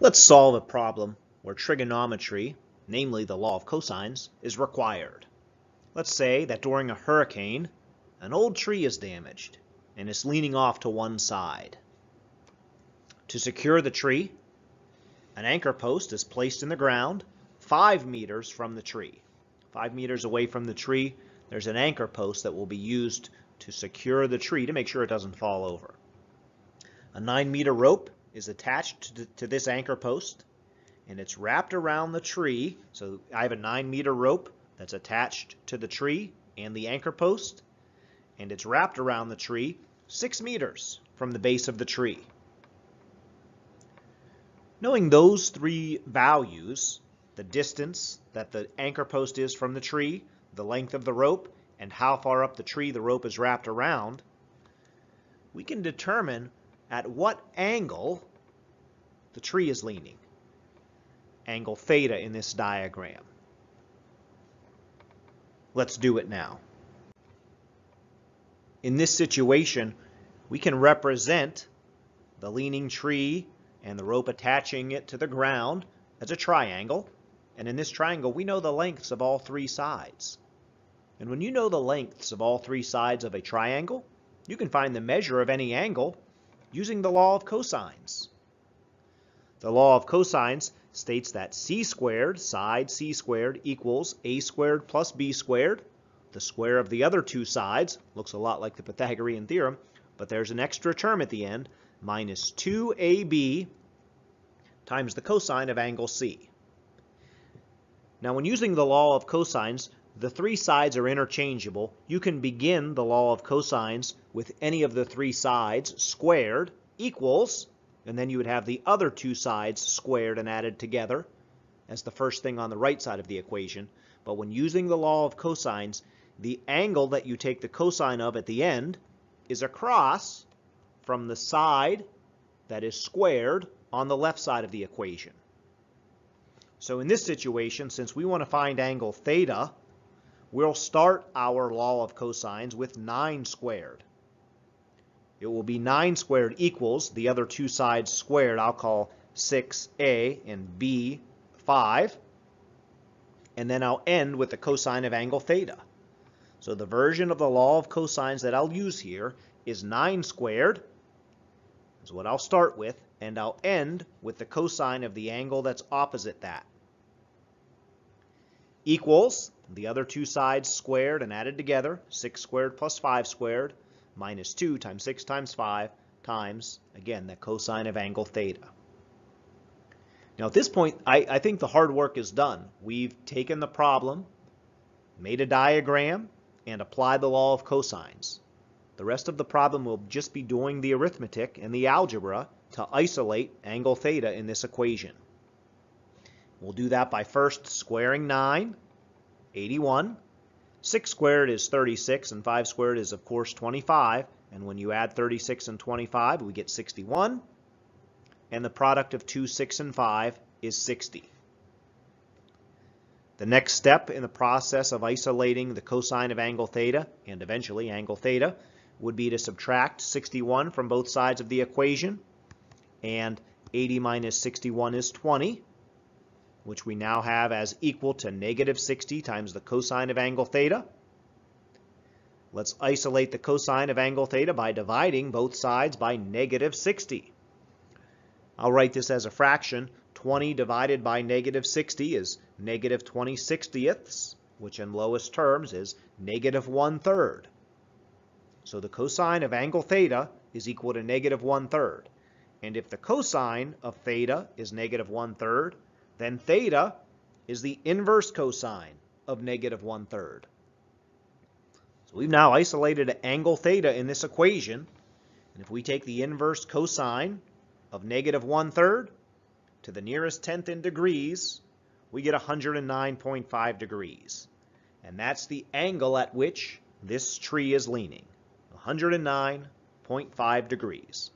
Let's solve a problem where trigonometry, namely the law of cosines, is required. Let's say that during a hurricane, an old tree is damaged and is leaning off to one side. To secure the tree, an anchor post is placed in the ground five meters from the tree. Five meters away from the tree, there's an anchor post that will be used to secure the tree to make sure it doesn't fall over. A nine meter rope is attached to, to this anchor post and it's wrapped around the tree. So I have a nine meter rope that's attached to the tree and the anchor post and it's wrapped around the tree six meters from the base of the tree. Knowing those three values, the distance that the anchor post is from the tree, the length of the rope, and how far up the tree the rope is wrapped around, we can determine at what angle the tree is leaning. Angle theta in this diagram. Let's do it now. In this situation, we can represent the leaning tree and the rope attaching it to the ground as a triangle. And in this triangle, we know the lengths of all three sides. And when you know the lengths of all three sides of a triangle, you can find the measure of any angle using the law of cosines. The law of cosines states that c squared, side c squared, equals a squared plus b squared. The square of the other two sides looks a lot like the Pythagorean theorem, but there's an extra term at the end, minus 2ab times the cosine of angle c. Now when using the law of cosines, the three sides are interchangeable. You can begin the law of cosines with any of the three sides squared equals, and then you would have the other two sides squared and added together as the first thing on the right side of the equation. But when using the law of cosines, the angle that you take the cosine of at the end is across from the side that is squared on the left side of the equation. So in this situation, since we want to find angle theta, we'll start our law of cosines with 9 squared. It will be 9 squared equals the other two sides squared. I'll call 6a and b 5. And then I'll end with the cosine of angle theta. So the version of the law of cosines that I'll use here is 9 squared. Is what I'll start with. And I'll end with the cosine of the angle that's opposite that. Equals the other two sides squared and added together, 6 squared plus 5 squared, minus 2 times 6 times 5 times, again, the cosine of angle theta. Now at this point, I, I think the hard work is done. We've taken the problem, made a diagram, and applied the law of cosines. The rest of the problem will just be doing the arithmetic and the algebra to isolate angle theta in this equation. We'll do that by first squaring 9 81. 6 squared is 36, and 5 squared is, of course, 25. And when you add 36 and 25, we get 61. And the product of 2, 6, and 5 is 60. The next step in the process of isolating the cosine of angle theta, and eventually angle theta, would be to subtract 61 from both sides of the equation. And 80 minus 61 is 20 which we now have as equal to negative 60 times the cosine of angle theta. Let's isolate the cosine of angle theta by dividing both sides by negative 60. I'll write this as a fraction. 20 divided by negative 60 is negative 20 sixtieths, which in lowest terms is negative 1 third. So the cosine of angle theta is equal to negative 1 third. And if the cosine of theta is negative 1 third, then theta is the inverse cosine of negative one-third. So we've now isolated angle theta in this equation. And if we take the inverse cosine of negative one-third to the nearest tenth in degrees, we get 109.5 degrees. And that's the angle at which this tree is leaning, 109.5 degrees.